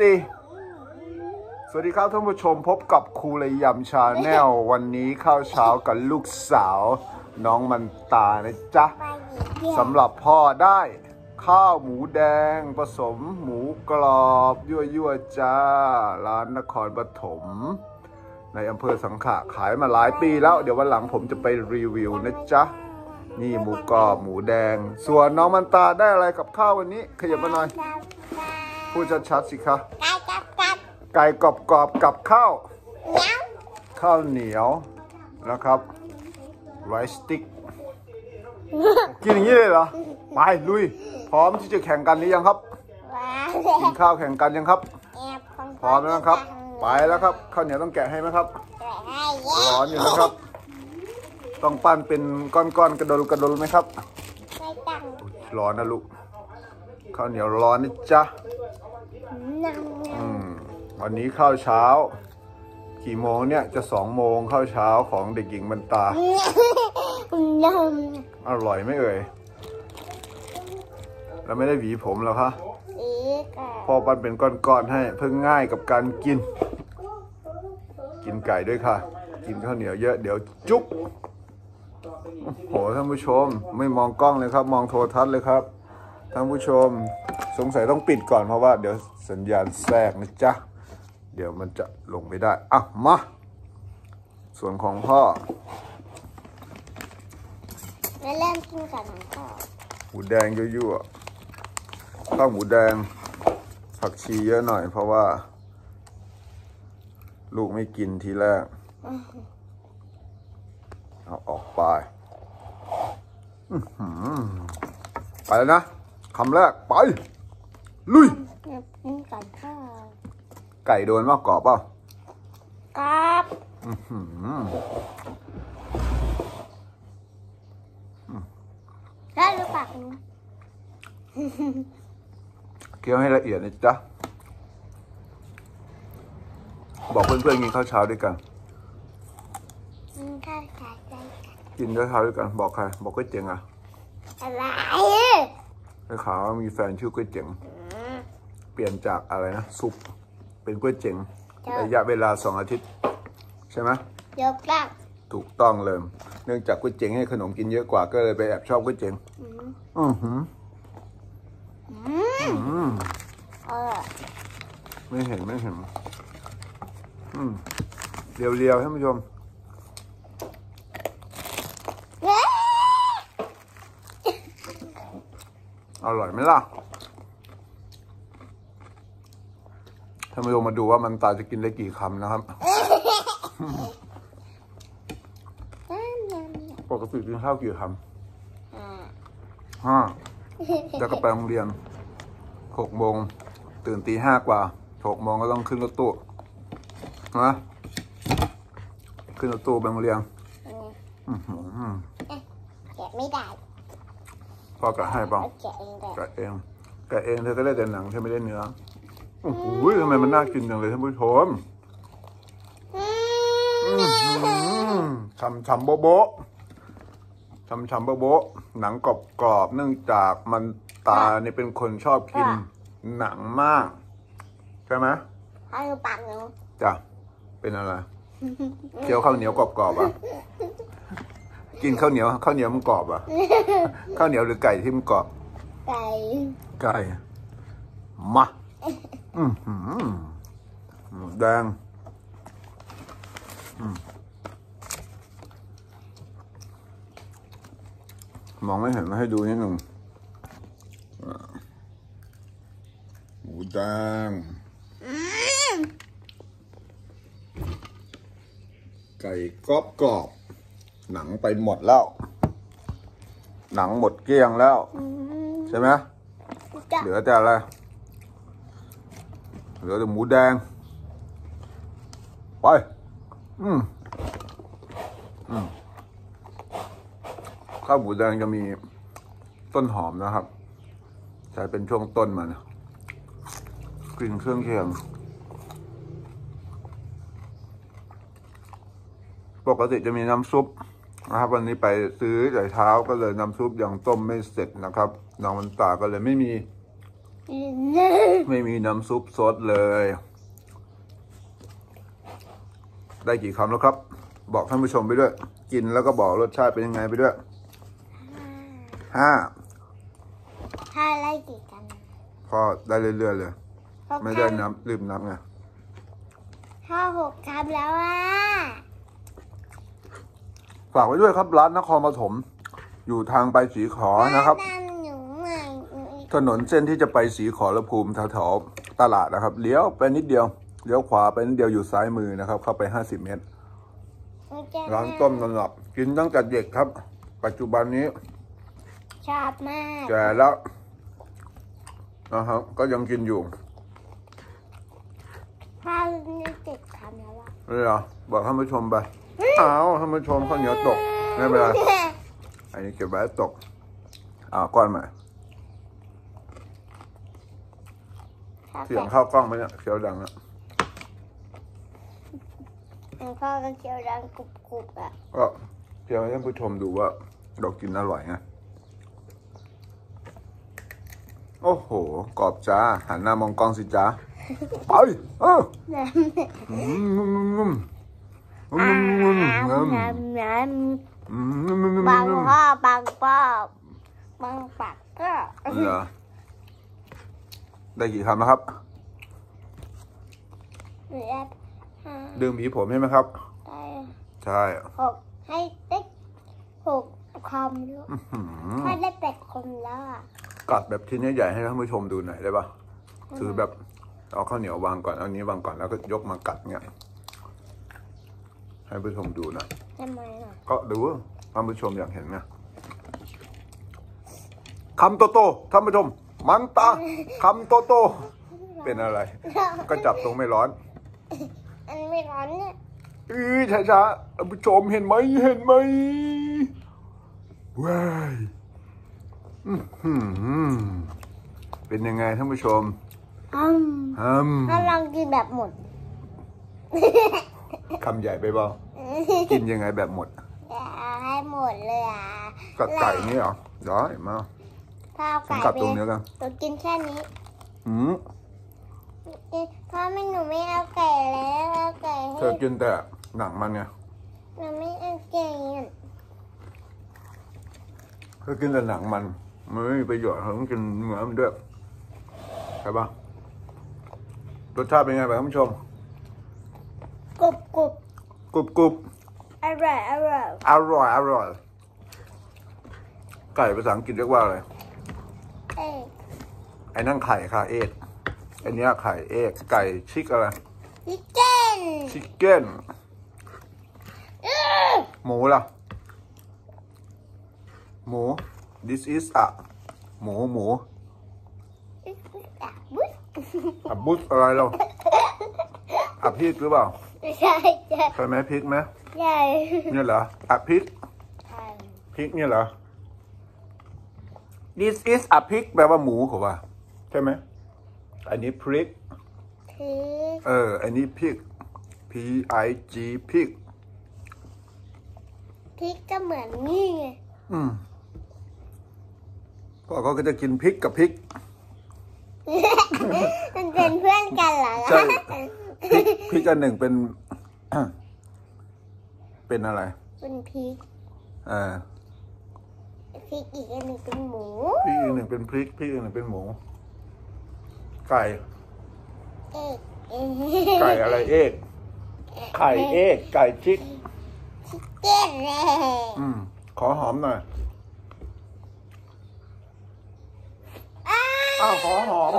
สิสวัสดีครับท่านผู้ชมพบกับครูเลยยำชาแนลวันนี้ข้าวเช้ากับลูกสาว น้องมันตานะจ๊ะสำหรับพ่อได้ข้าวหมูแดงผสมหมูกรอบยั่วยั่วๆจ้า ร้านนครปฐมในอำเภอสังขะขายมาหลายปีแล้ว เดี๋ยววันหลังผมจะไปรีวิวนะจ๊ะ นี่หมูกรอบหมูแดง ส่วนน้องมันตาได้อะไรกับข้าววันนี้ ขยับมาหน่อย พูดชัดๆสิคะไก่กรอบๆกับข้าวข้าวเหนียวนะครับไรสติ๊กกินอย่างนี้เลยเหรอไปลุย พร้อมที่จะแข่งกันหรือยังครับกินข้าวแข่งกันยังครับ พร้อมแล้วนะครับ ไปแล้วครับข้าวเหนียวต้องแกะให้ไหมครับร้อนอยู่นะครับ ต้องปั้นเป็นก้อนๆกระดลกระดลไหมครับไม่ตั้งร้อนนะลูกข้าวเหนียวร้อนนะจ๊ะนำน อืมวันนี้ข้าวเช้า กี่โมงเนี่ยจะสองโมงข้าวเช้าของเด็กหญิงบรรตาำนอร่อยไหมเอ่ยแล้วไม่ได้หวีผมแล้วคะำสีกับพ่อปั้นเป็นก้อนๆให้เพิ่งง่ายกับการกิน กินไก่ด้วยค่ะ กินข้าวเหนียวเยอะเดี๋ยวจุ๊บโอ้โหท่านผู้ชม ไม่มองกล้องเลยครับ มองโทรทัศน์เลยครับ ท่านผู้ชมสงสัยต้องปิดก่อนเพราะว่าเดี๋ยวสัญญาณแทรกนะจ๊ะ เดี๋ยวมันจะลงไม่ได้ อะ มา ส่วนของพ่อแล้วเริ่มกินกับหนังก่อนหมูแดงยั่วๆข้าวหมูแดงผักชีเยอะหน่อย เพราะว่า ลูกไม่กินทีแรก เอาออกไปอื้อหือไปแล้วนะ คำแรกไป ลุย กินกับข้าวไก่โดนมากกรอบเปล่าครับอื้อหือแล้วรู้ปักหนูเคี้ยวให้ละเอียดนะจ๊ะ บอกเพื่อนๆกินข้าวเช้าด้วยกัน กินข้าวสารใจกันกินข้าวเช้าด้วยกัน บอกใคร บอกก๋วยเจ๋งอะอะไร ได้ข่าวว่ามีแฟนชื่อก๋วยเจ๋งอืมเปลี่ยนจากอะไรนะซุปเป็นก๋วยเจ๋งจ้ะระยะเวลาสองอาทิตย์ ใช่ไหมยกล่างถูกต้องเลย เนื่องจากก๋วยเจ๋งให้ขนมกินเยอะกว่าก็เลยไปแอบชอบก๋วยเจ๋งอืมอือหืออืมอืมเออไม่เห็นไม่เห็น อืมเรียวๆท่านผู้ชม เย้ อ ร่อยไหมล่ะท่านผู้ชมมาดูว่ามันตาจะกินได้กี่คำนะครับน้ำน้ำปกติกินข้าวกี่คอ่าำห้าแล้วก็ไปโรงเรียนหกโมงตื่นตีห้ากว่าหกโมงก็ต้องขึ้นรถตู้นะขึ้นรถตู้ไปโรงเรียนอืมอื้อหือแกะไม่ได้ พ่อกะให้เปล่าเอาแกะเองแต่กะเองกะเองเธอก็ได้แต่หนังเธอไม่ได้เนื้อโอ้โหทำไมมันน่ากินจังเลยท่านผู้ชมอือื้อมหือฉ่ำฉ่ำโบ๊ะโบ๊ะฉ่ำฉ่ำโบ๊ะโบ๊ะหนังกรอบกรอบๆเนื่องจากมันตาเนี่ยเป็นคนชอบกินหนังมาก ใช่ไหมเอาปากหนูจ้ะเป็นอะไรเคี้ยวข้าวเหนียวกรอบกรอบๆอะ กินข้าวเหนียวข้าวเหนียวมันกรอบอะ ข้าวเหนียวหรือไก่ที่มันกรอบ ไก่ ไก่มาอือหือหมูแดงอืมมองไม่เห็นมาให้ดูนิดหนึ่งอ่าหมูแดงอืมไก่กรอบกรอบ หนังไปหมดแล้ว หนังหมดเกลี้ยงแล้วอืมใช่ไหมจะเหลือแต่อะไร เหลือแต่หมูแดง ไป อืมอืมข้าวหมูแดงจะมีต้นหอมนะครับ ใช้เป็นช่วงต้นมันกลิ่นเครื่องเคียงปกติจะมีน้ำซุป นะครับ วันนี้ไปซื้อแต่เช้าก็เลยน้ำซุปยังต้มไม่เสร็จนะครับน้องมันตาก็เลยไม่มี ไม่มีน้ำซุปซดเลย ได้กี่คำแล้วครับ บอกท่านผู้ชมไปด้วย กินแล้วก็บอกรสชาติเป็นยังไงไปด้วยห้าถ้าไล่กี่กันพอได้เรื่อยๆเลย ไม่ได้น้ำลืมน้ำไงถ้าหกคำแล้วอะ ฝากไว้ด้วยครับร้านนครปฐมอยู่ทางไปสีขอนะครับตามหนูหน่อยหนูอีกถนนเส้นที่จะไปสีขอรภูมิแถวๆตลาดนะครับ เลี้ยวไปนิดเดียว เลี้ยวขวาไปนิดเดียวอยู่ซ้ายมือนะครับ เข้าไป 50 เมตรหนูจะร้านต้มตำรับกินตั้งแต่เด็กครับ ปัจจุบันนี้ ชอบมากแก่แล้วนะครับก็ยังกินอยู่ถ้านี่ติดคำแล้วอะนี่เหรอบอกท่านผู้ชมไป อ้าวท่านผู้ชมข้าวเหนียวตกไม่เป็นไรอันนี้เก็บไว้ตกอ่าก้อนใหม่เสียงเข้ากล้องไหมเนี่ยเสียวดังนะแล้วพ่อก็เคี้ยวดังกรุบกรุบๆอะก็เดี๋ยวให้ท่านผู้ชมดูว่าเรากินอร่อยไงโอ้โห กรอบจ้า หันหน้ามองกล้องสิจ้า ไปเออ บางพ่อบางพ่อบางปากก็เหรอได้กี่คำแล้วครับดึงหวีผมใช่ไหมครับ ใช่หกให้ได้หกคำแล้วอื้อหือถ้าได้แปดคำแล้วกัดแบบชิ้นใหญ่ๆให้ท่านผู้ชมดูหน่อยได้ปะถือแบบเอาข้าวเหนียววางก่อนเอานี้วางก่อนแล้วก็ยกมากัดเงี้ย ให้ผู้ชมดูนะทำไมอะก็ดูท่านผู้ชมอยากเห็นไงคำโตโตท่านผู้ชม มันตาคำโตโต เป็นอะไร ก็จับตรงไม่ร้อน อันไม่ร้อนเนี่ยอือช้าๆท่านผู้ชมเห็นไหมเห็นไหมว้ายอื้อหือเป็นยังไงท่านผู้ชมอืมฮัมถ้าลองกินแบบหมด คำใหญ่ไปเปล่ากินยังไงแบบหมดอย่าให้หมดเลยอะกับไก่นี่เหรอได้มาถ้าเอาผมไก่กัดไปตรงเนี้ยกันหนูกินแค่นี้อืมกินเพราะไม่หนูไม่เอาไก่แล้วเอาไก่เธให้อกินแต่หนังมันไงหนูไม่เอาไก่อะเธอกินแต่หนังมันมันไม่มีประโยชน์เธอต้องกินเนื้อมันด้วยใช่ปะรสชาติเป็นไงบ้างท่านผู้ชมกรุบกรุบ กรุบกรุบอร่อยอร่อยอร่อยอร่อย ไก่ภาษาอังกฤษเรียกว่าอะไร เอ้ยไอ้นั่นไข่ค่ะ เอ็ดไอ้เนี้ยไข่เอ็กไก่ชิกอะไร ชิคเก้นชิคเก้น อื้อหมูล่ะ หมู this is a หมูหมูอะบุ๊ดอับบุสอะไรเราอับพริกหรือเปล่า ใช่ใช่ใช่ไหมพริกไหมใช่เนี่ยเหรออับพริกใช่พริกเนี่ยเหรอ this is a pig แปลว่าหมูเขาว่า ใช่ไหมอันนี้พริกพริกเออ อันนี้พริก P I G พริกพริกก็เหมือนนี่ไงอืมพ่อเขาก็จะกินพริกกับพริก มันเป็นเพื่อนกันเหรอใช่ พริกพริกอันหนึ่งเป็น เป็นอะไร เป็นพริกเออพริกอีกอันหนึงเป็นหมู พริกอีกหนึ่งเป็นพริกพริกอีกหนึ่งเป็นหมู ไก่เอกเอไก่อะไรเอกไข่เอกไก่ชิกเก้นเลยอืมขอหอมหน่อยอ้าอ้าวขอหอม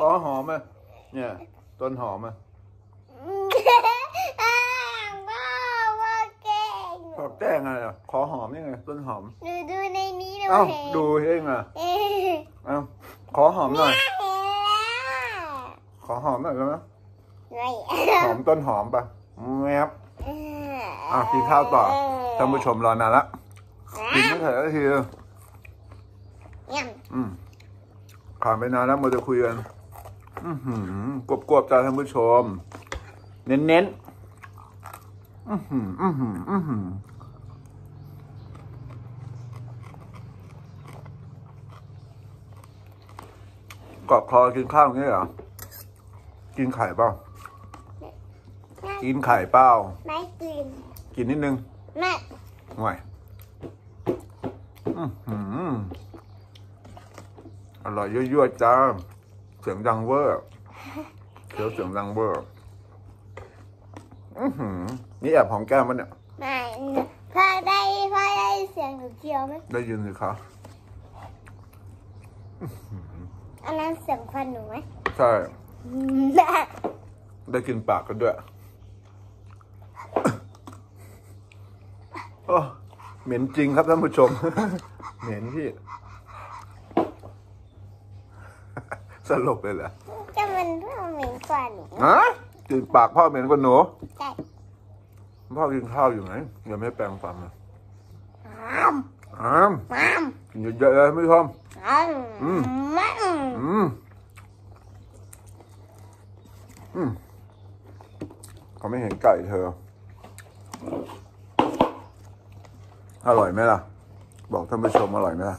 ขอหอมอะ เนี่ย ต้นหอมอะอ้าว้าวว้าวเก่งขอแจ้งไงอะขอหอมนี่ไง ต้นหอม ดูดูในนี้ดูเอ้าเห็นดูเองอะเอ๊ะเอ้าขอหอมหน่อยเห็นแล้วขอหอมหน่อยได้ไหมไม่หอมต้นหอมปะแงบอะกินข้าวต่อท่านผู้ชมรอนานละกินไม่เถอะทียอืมผ่านไปนานแล้วมาจะคุยกันอือหือ กรวบๆจ้าท่านผู้ชม เน้นๆอือหืออือหืออือหือเกาะคอกินข้าวอย่างนี้เหรอ กินไข่เปล่า กินไข่เปล่า ไม่กิน กินนิดนึงแม่ห่วยอื้อหืออร่อยยั่วๆจ้า เสียงดังเวอร์เคี้ยวเสียงดังเวอร์อือหือนี่แอบของแก้มมันเนี่ย ไม่พ่อได้พ่อได้เสียงหนูเคี้ยวไหมได้ยินสิคะอันนั้นเสียงฟันหนูไหมใช่ ได้กินปากกันด้วยโอ้เหม็นจริงครับท่านผู้ชม เหม็นพี่ สลบเลยเหรอจะมันเรื่องเหม็นกว่าหนูฮะกินปากพ่อเหม็นกว่าหนูใช่พ่อกินข้าวอยู่ไหนยังไม่แปรงฟันเลยอ้ามอ้ามอ้ามกินเยอะๆเลยท่านผู้ชมอ้ามอืมมั่งอืมอืมเขาไม่เห็นไก่เธอ อร่อยไหมล่ะ บอกท่านผู้ชมอร่อยไหมล่ะ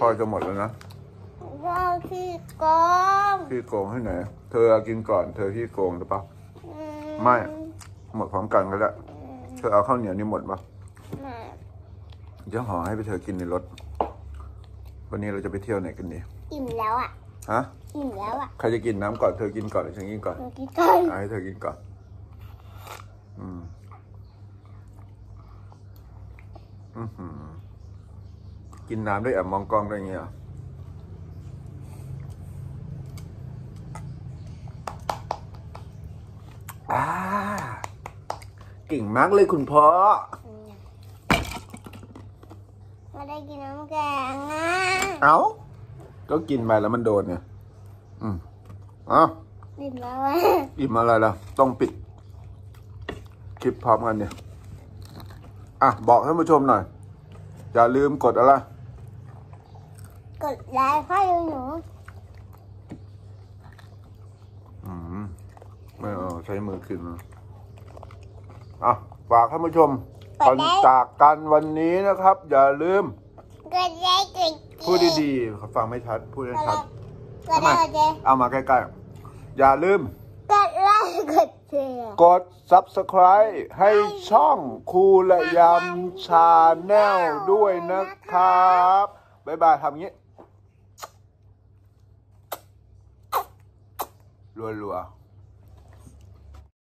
พ่อจะหมดแล้วนะ พ่อพี่กองพี่โกงให้ไหน เธอกินก่อนเธอพี่โกงหรือเปล่าไม่ หมดพร้อมกันก็ได้เธอเอาข้าวเหนียวนี่หมดปะไม่เดี๋ยวห่อให้ไปเธอกินในรถ วันนี้เราจะไปเที่ยวไหนกันดีอิ่มแล้วอะ ฮะ อิ่มแล้วอะใครจะกินน้ำก่อน เธอกินก่อนหรือฉันกินก่อน หนูกินก่อนเอาให้เธอกินก่อน อืม อือหือกินน้ำด้วยแอบมองกล้องได้ไงอะอ่าเก่งมากเลยคุณพ่อ ไม่ได้กินน้ำแกงอะเอ้า ก็กินไปแล้วมันโดนไงอืมเอ้าอิ่มแล้วอะอิ่มอะไรล่ะ ต้องปิด คลิปพร้อมกันเนี่ย อะ บอกท่านผู้ชมหน่อย อย่าลืมกดอะไร กดไลค์ให้หนู อืม ไม่เอาใช้มือขึ้นนะอะฝากท่านผู้ชมก่อนจากกันวันนี้นะครับ อย่าลืมกดไลค์กดพูดดีๆเขาฟังไม่ชัดพูดให้ชัดกดไลค์กดแชร์เอามาใกล้ๆ อย่าลืม กดไลค์กดแชร์กด subscribe ให้ช่องคูละยำ Channel ด้วยนะครับ บ๊ายบายทำงี้รัวๆ